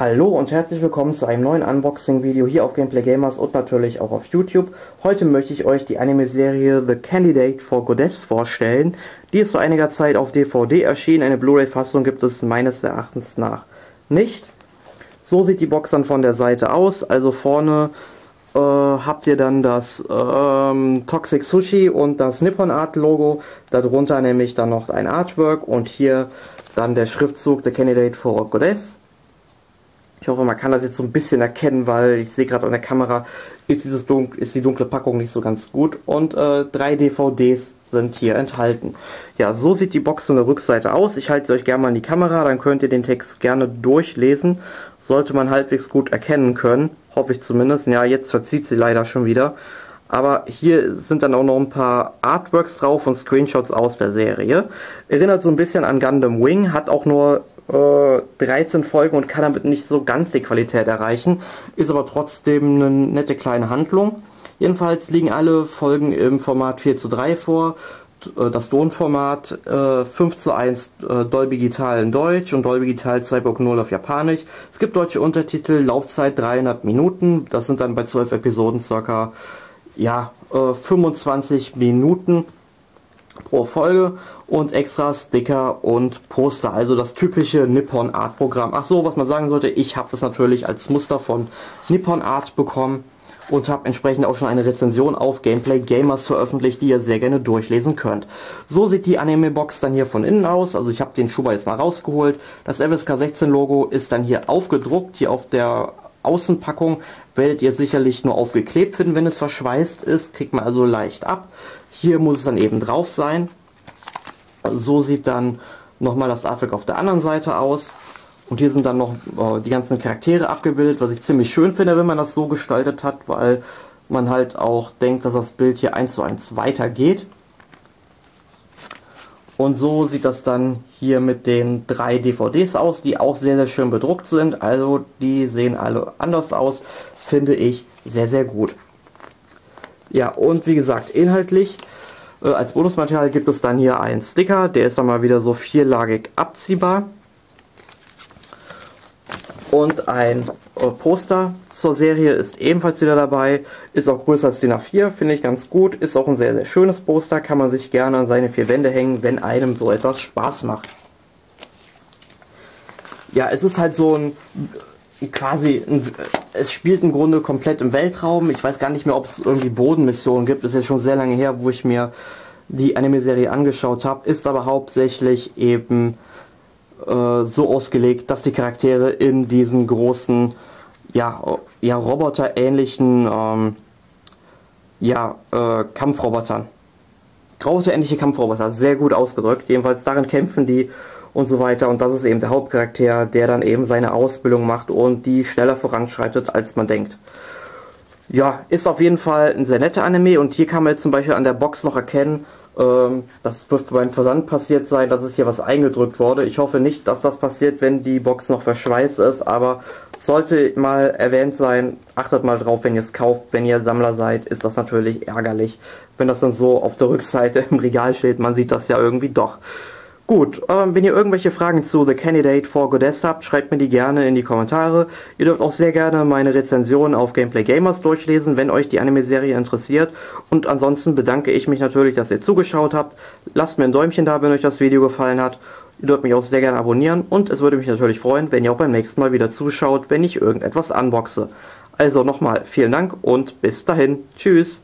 Hallo und herzlich willkommen zu einem neuen Unboxing-Video hier auf Gameplay Gamers und natürlich auch auf YouTube. Heute möchte ich euch die Anime-Serie The Candidate for Goddess vorstellen. Die ist vor einiger Zeit auf DVD erschienen, eine Blu-ray-Fassung gibt es meines Erachtens nach nicht. So sieht die Box dann von der Seite aus, also vorne äh, habt ihr dann das ähm, Toxic Sushi und das Nippon Art Logo, darunter nämlich dann noch ein Artwork und hier dann der Schriftzug The Candidate for Goddess. Ich hoffe, man kann das jetzt so ein bisschen erkennen, weil ich sehe gerade an der Kamera, ist, dieses Dun ist die dunkle Packung nicht so ganz gut. Und äh, drei DVDs sind hier enthalten. Ja, so sieht die Box von der Rückseite aus. Ich halte sie euch gerne mal in die Kamera, dann könnt ihr den Text gerne durchlesen. Sollte man halbwegs gut erkennen können, hoffe ich zumindest. Ja, jetzt verzieht sie leider schon wieder. Aber hier sind dann auch noch ein paar Artworks drauf und Screenshots aus der Serie. Erinnert so ein bisschen an Gundam Wing, hat auch nur äh, 13 Folgen und kann damit nicht so ganz die Qualität erreichen, ist aber trotzdem eine nette kleine Handlung. Jedenfalls liegen alle Folgen im Format 4 zu 3 vor, äh, das Tonformat äh, 5 zu 1 äh, Dolby Digital in Deutsch und Dolby Digital 2.0 auf Japanisch. Es gibt deutsche Untertitel, Laufzeit 300 Minuten, das sind dann bei 12 Episoden circa ja, äh, 25 Minuten pro Folge und extra Sticker und Poster, also das typische Nippon Art Programm. Ach so, was man sagen sollte, ich habe das natürlich als Muster von Nippon Art bekommen und habe entsprechend auch schon eine Rezension auf Gameplay Gamers veröffentlicht, die ihr sehr gerne durchlesen könnt. So sieht die Anime Box dann hier von innen aus, also ich habe den Schuber jetzt mal rausgeholt. Das FSK 16 Logo ist dann hier aufgedruckt, hier auf der Außenpackung werdet ihr sicherlich nur aufgeklebt finden, wenn es verschweißt ist, kriegt man also leicht ab. Hier muss es dann eben drauf sein. So sieht dann nochmal das Artwork auf der anderen Seite aus. Und hier sind dann noch äh, die ganzen Charaktere abgebildet, was ich ziemlich schön finde, wenn man das so gestaltet hat, weil man halt auch denkt, dass das Bild hier eins zu eins weitergeht. Und so sieht das dann hier mit den drei DVDs aus, die auch sehr, sehr schön bedruckt sind. Also die sehen alle anders aus, finde ich sehr, sehr gut. Ja, und wie gesagt, inhaltlich äh, als Bonusmaterial gibt es dann hier einen Sticker, der ist dann mal wieder so vierlagig abziehbar. Und ein äh, Poster zur Serie ist ebenfalls wieder dabei. Ist auch größer als DIN A4, finde ich ganz gut. Ist auch ein sehr, sehr schönes Poster. Kann man sich gerne an seine vier Wände hängen, wenn einem so etwas Spaß macht. Ja, es ist halt so ein quasi, ein, es spielt im Grunde komplett im Weltraum. Ich weiß gar nicht mehr, ob es irgendwie Bodenmissionen gibt. Ist ja schon sehr lange her, wo ich mir die Anime-Serie angeschaut habe. Ist aber hauptsächlich eben äh, so ausgelegt, dass die Charaktere in diesen großen, ja, ja Roboter-ähnlichen, ähm, ja, äh, Kampfrobotern. Krauseähnliche Kampfroboter, sehr gut ausgedrückt. Jedenfalls darin kämpfen die und so weiter. Und das ist eben der Hauptcharakter, der dann eben seine Ausbildung macht und die schneller voranschreitet, als man denkt. Ja, ist auf jeden Fall ein sehr netter Anime und hier kann man jetzt zum Beispiel an der Box noch erkennen, das dürfte beim Versand passiert sein, dass es hier was eingedrückt wurde. Ich hoffe nicht, dass das passiert, wenn die Box noch verschweißt ist, aber sollte mal erwähnt sein, achtet mal drauf, wenn ihr es kauft. Wenn ihr Sammler seid, ist das natürlich ärgerlich, wenn das dann so auf der Rückseite im Regal steht. Man sieht das ja irgendwie doch. Gut, ähm, wenn ihr irgendwelche Fragen zu The Candidate for Goddess habt, schreibt mir die gerne in die Kommentare. Ihr dürft auch sehr gerne meine Rezension auf Gameplay Gamers durchlesen, wenn euch die Anime-Serie interessiert. Und ansonsten bedanke ich mich natürlich, dass ihr zugeschaut habt. Lasst mir ein Däumchen da, wenn euch das Video gefallen hat. Ihr dürft mich auch sehr gerne abonnieren und es würde mich natürlich freuen, wenn ihr auch beim nächsten Mal wieder zuschaut, wenn ich irgendetwas unboxe. Also nochmal vielen Dank und bis dahin. Tschüss.